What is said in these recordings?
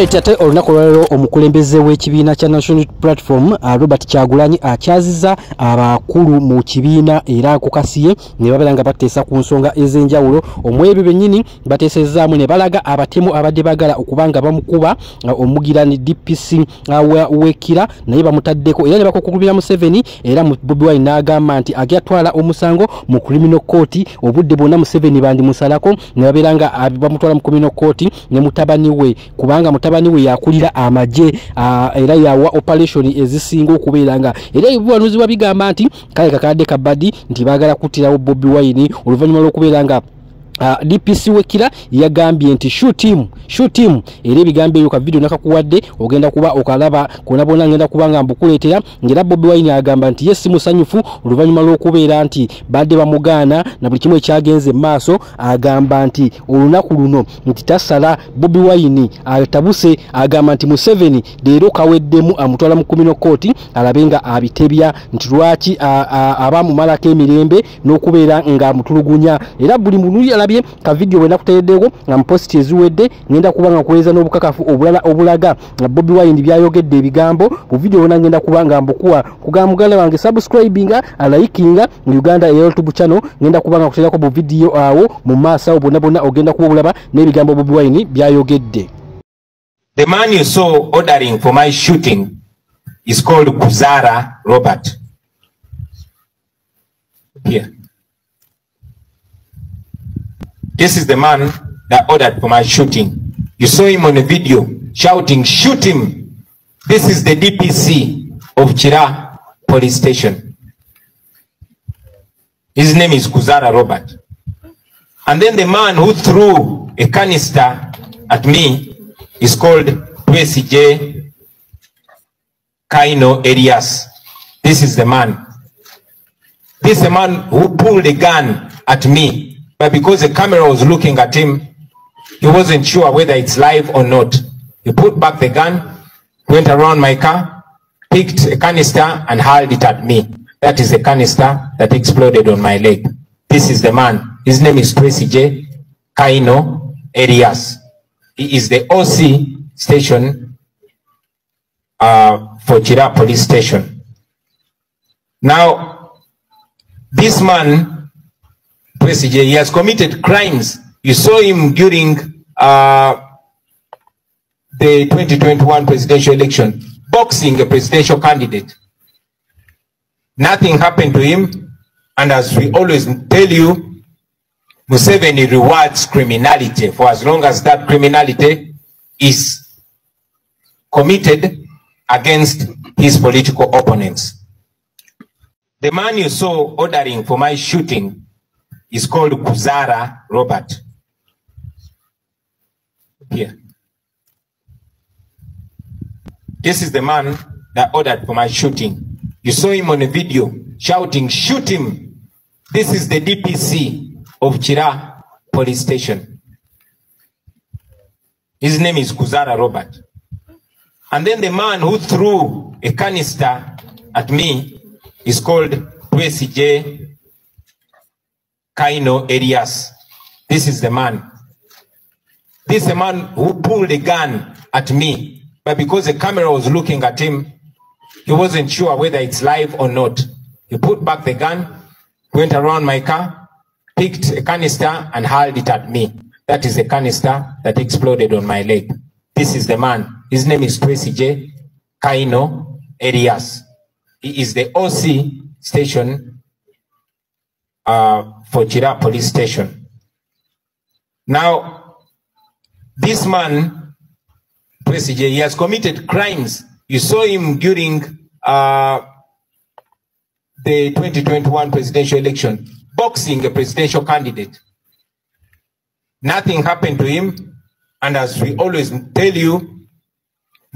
Alright, ate olunaku olwaleero omukulembeze w'ekibiina kya National Platform uh, Robert Kyagulanyi akyazizza abakulu mu kibiina era akukasiye ne babeera nga bateesa ku nsonga ez'enjawulo. Omwebyo bennyini bateesezzaamu ne balaga abatemu abadde bagala okuba nga bamukuba uh, omugira ne DPC uh, wekira naye bamutaddeko era ne bakukubira Museveni era Bobi Wine n'agamba nti agyatwala omusango mu criminal court. Obudde bwonna Museveni bandimusalako ne babeera nga bamutwala mu criminal court ne mutabani we. Kubanga mutabani we yakulira amagye era yawa operation ezisinga okubeera nga era ebiwanuzibwa bigamba nti kale kakadde kabadi nti baagala kuttirawo bobi wine oluvannyuma lw'okubeera nga Uh, DPC wekira yagambye nti shootim shootim era ebigambo ebyo ka video nakakuwadde ogenda kuba okalaba kona bona ngenda kuba nga mbukuleetera ngera Bobi Wine agamba nti yes musanyufu. Oluvannyuma lw'okubeera nti badde bamugaana na buli kimu ekyagenze maaso agamba nti olunaku luno nti tasala Bobi Wine atabuse agamba nti Museveni leero kaweddemu amutwala mu kumino kooti alabe nga abitebya nti lwaki abamumalako emirembe n'okubeera nga amutulugunya. Era buli muntu alabye ka video bwe nakuteereddeko nga mupositi eziwedde ngenda kuba nga kuweereza n'obukakafu obulala obulaga nga bobi wine byayogedde ebigambo bu video bona ngenda kuba nga mbukuwa kugamba muganda wange subscribinga alayikinga mu uganda eya youtube channel ngenda kuba nga kuteerako bu video awo mu maaso awo bonna bonna ogenda kuba obulaba n'ebigambo bobi wine byayogedde The man you saw ordering for my shooting is called Kuzara Robert. Here. This is the man that ordered for my shooting. You saw him on a video shouting, shoot him. This is the DPC of Kira police station. His name is Kuzara Robert. And then the man who threw a canister at me is called Kwesi J. Kaino Elias. This is the man. This is the man who pulled a gun at me but because the camera was looking at him, he wasn't sure whether it's live or not. He put back the gun, went around my car, picked a canister and hurled it at me. That is the canister that exploded on my leg. This is the man. His name is Tracy J. Kaino Elias. He is the OC station uh, for Kira police station. Now, this man He has committed crimes. You saw him during uh, the 2021 presidential election, boxing a presidential candidate. Nothing happened to him. And as we always tell you, Museveni rewards criminality for as long as that criminality is committed against his political opponents. The man you saw ordering for my shooting is called Kuzara Robert. Here. This is the man that ordered for my shooting. You saw him on a video shouting, shoot him. This is the DPC of Kira police station. His name is Kuzara Robert. And then the man who threw a canister at me is called Kwesi J. Kaino Elias. This is the man. This is the man who pulled a gun at me, but because the camera was looking at him, he wasn't sure whether it's live or not. He put back the gun, went around my car, picked a canister and hurled it at me. That is the canister that exploded on my leg. This is the man. His name is Tracy J. Kaino Elias. He is the OC station uh, for Kira police station. Now, this man, President, he has committed crimes. You saw him during uh, the 2021 presidential election, boxing a presidential candidate. Nothing happened to him. And as we always tell you,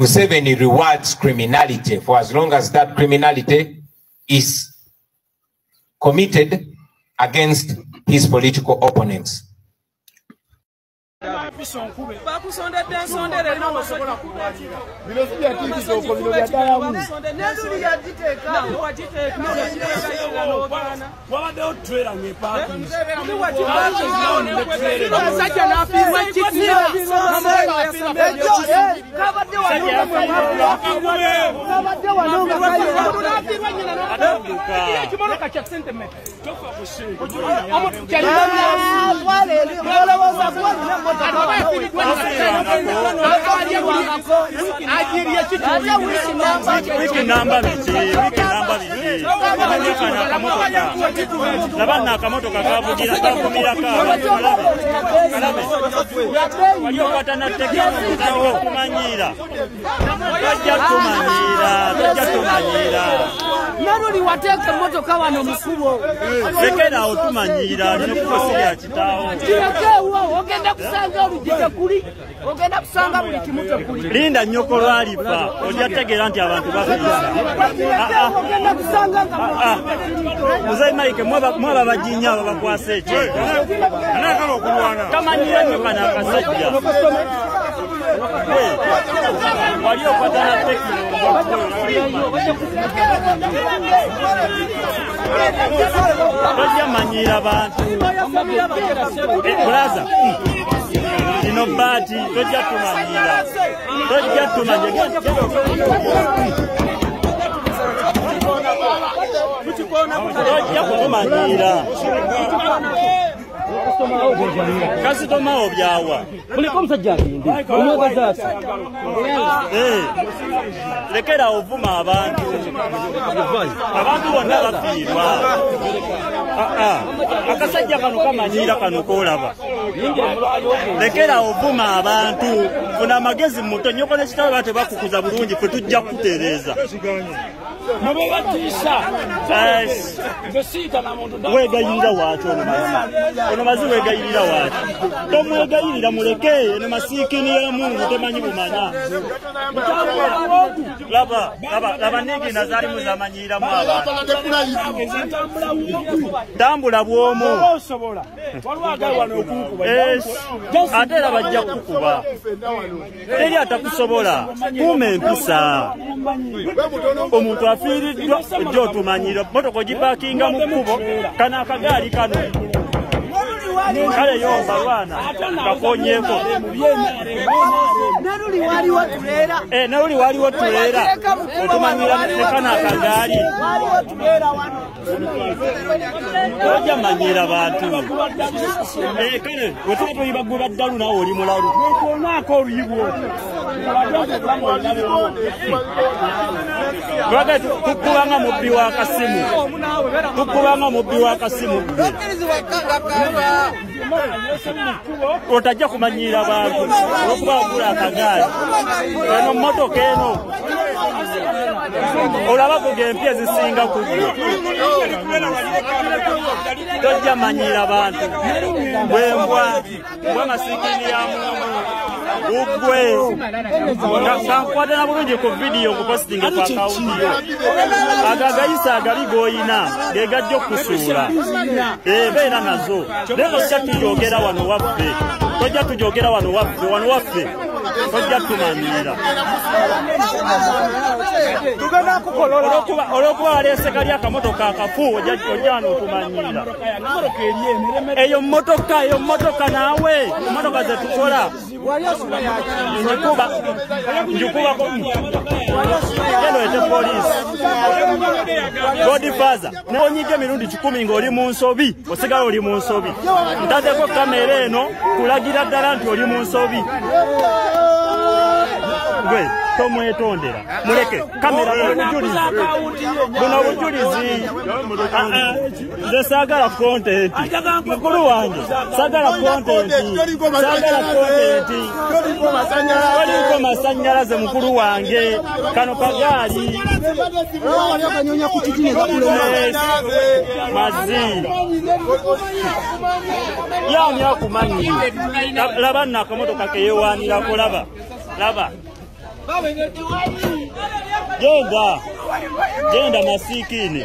Museveni rewards criminality for as long as that criminality is committed against his political opponents. pisa onkube bakusondedde ensondera erina bino sibyatiikitoko bino byadalamuwabaddewo trera ngepaakmusajja nafiirwa kikabadde wano nga ekimotoka kya sentimeta olowooza kuwa nina motoka ajiri yekitunamba bikinamba biki abanyakana akamotoka labanna akamotoka kavugirakavugirakaalabe okwata natekeawo okumanyira tajja tumanyira tajja tumanyira naruli wateeka emotoka wano mukubo. Lekera otumanyira nokukosirya kitaawo. Kirekeewo ogenda kusanga oluggi tekuli ogenda kusanga buli kimu tekuli. Linda nnyoko lwalifa ojja tegeera nti abantu bafiisa ogenda kusanga nga muzeyi maike mwaba bajinya abo bakwasa ekyego kamanyira nnyo kana akasajja Eh, wali okwata na tojja manyira bantu. Bulaza lino baati tojja tumanyira tojja tumanyira tojja kutumanyira kasitoma obyawa kuliko omusajja agende omwebaza ati Eh, lekera ovuma abantu. Abantu bonna bafiirwa. Akasajja kano kamanyira kano koolaba. Lekera ovuma abantu. Funa amagezi muto nyoko nekitabo ba tebakukuza bulungi fe tujja kukutereeza mube batiisa Yes. nze siitana muntu wegayirira waaki ono mazi wegayirira waaki tomwegayirira muleke eno masiikini y'emungu temanyi bumanya laba laba ningina zaalimu zamanyiramu abantu tambula bwomu ate era bajja kukuba teri atakusobola kuuma empisa omuntu afiiriddwa ojja otumanyira motoka ogipaakinga mu kkubo kano akagaali kano. Kale yomba lwana kakonyeko naluli waliwo tuleera eh, naluli waliwo tuleera otumanyira nekana akagaali tojja manyira bantu. Eh, kale wetuba tuyiba gwe baddalu naawe oli mulalu. Onaako oluyibwo twagala tukubanga mubbi wakasimu tukubanga mubbi wakasimu otajja kumanyira bantu olwokuba wagula akagaali eno motoka eno. Olaba kuga empya ezisinga ku ggwe tojja manyira bantu. Bwembwa bwamasikini ya mungu ugwe kankwate na bulungi ku vidiyo okupositinga kwakawudiyo aga gayisa agabi g'oyina ge gajja okukusuula. Eh, Ebeera nazo. Leero sya tujogera wano waffe. Tojja tujogera wano waffe wano waffe. Tojja tumanyiira. Tumanyira Olwokuba- olwokuba waleese kali akamotoka akafu ojja ojja n'otumanyira eyo motoka eyo motoka naawe. Motoka zetukola genda oyite polisi godfather neonyige emirundi kikumi ng'oli mu nsobi osigala oli mu nsobi. Ntadeko kamera eno kulagira ddala nti oli mu nsobi gwe tomwetondera muleke kamera buno bujulizi Ah, ah, nze saagala kontenti mukulu wange saagala kontenti saagala kontenti toliko masanyalaze mukulu wange kano kagaali mazi yaani akumanyi Lab- laba nno akamotoka keyewanirako laba laba genda genda masiikini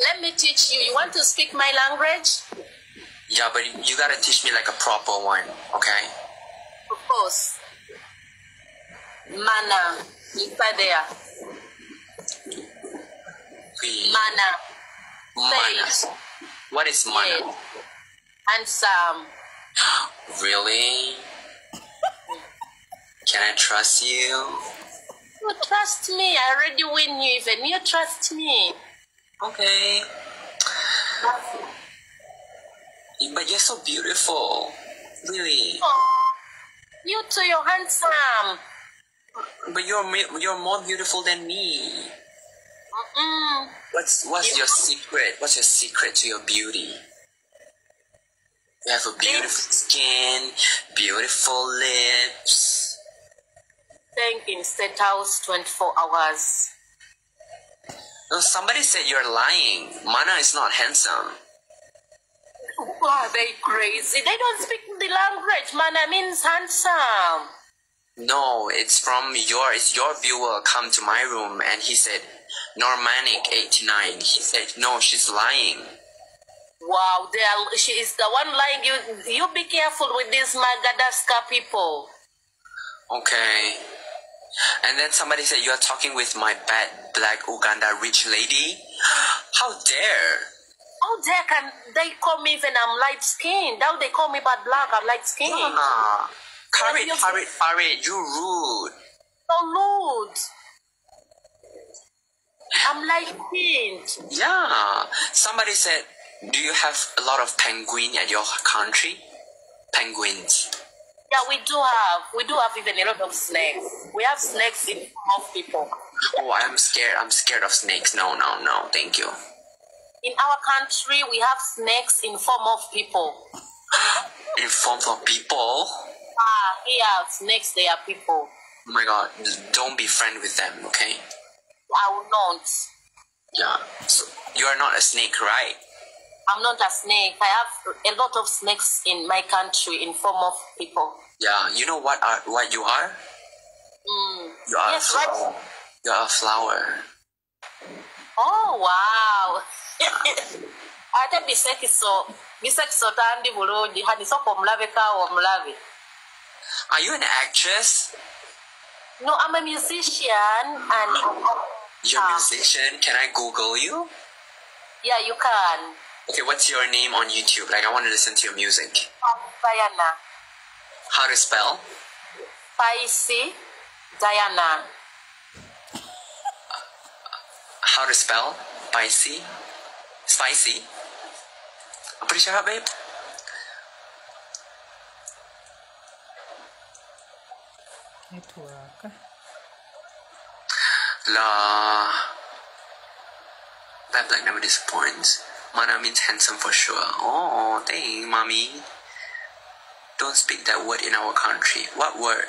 Let me teach you. You want to speak my language? Yeah, but you gotta teach me like a proper one, okay? Of course. Mana. Inside there. Mana. mana. What is mana? Yes. Handsome. Really? Can I trust you? You trust me. I already win you even. You trust me. Okay. But you're so beautiful. Really. Oh, you too, you're handsome. But you're you're more beautiful than me. Mm. What's what's your secret? What's your secret to your beauty? You have a beautiful skin, beautiful lips. Thank in State House 24 hours. No, somebody said you're lying. Mana is not handsome. Why Are they crazy? They don't speak the language. Mana means handsome. No, it's from your it's your viewer come to my room and he said Normanic eighty nine. He said no, she's lying. Wow, they are, she is the one lying. You, you be careful with these Madagascar people. Okay. And then somebody said you are talking with my bad black Uganda rich lady. How dare! How dare can they call me even I'm light skinned? Now they call me bad black, I'm light skinned. Ah, Karit, you- Karit, Karit, you rude. So rude. I'm light skinned. Yeah. Somebody said, do you have a lot of penguin at your country? Penguins. Yeah, we do have. We do have even a lot of snakes. We have snakes in form of people. Oh, I'm scared. I'm scared of snakes. No, no, no. Thank you. In our country, we have snakes in form of people. In form of people. Ah, here, snakes, they are people. Oh my god. Don't be friend with them, okay? I will not. Yeah. So you are not a snake, right? I'm not a snake. I have a lot of snakes in my country in form of people. Yeah. You know what are what you are? Mm. You are Yes, a flower. right. You are a flower. Oh, wow. ate bisekiso bisekiso tandi bulungi hani soka omulabekaawo omulabe Are you an actress? no i'm a musician and You're a Ah. musician. Can I Google you? yeah you can Okay, what's your name on YouTube? Like, I want to listen to your music. diana How to spell? spicy diana How to spell? Spicy? Spicy? Apa dia cakap, babe? Network. La. That like never disappoints. Mana means handsome for sure. Oh, dang, mommy. Don't speak that word in our country. What word?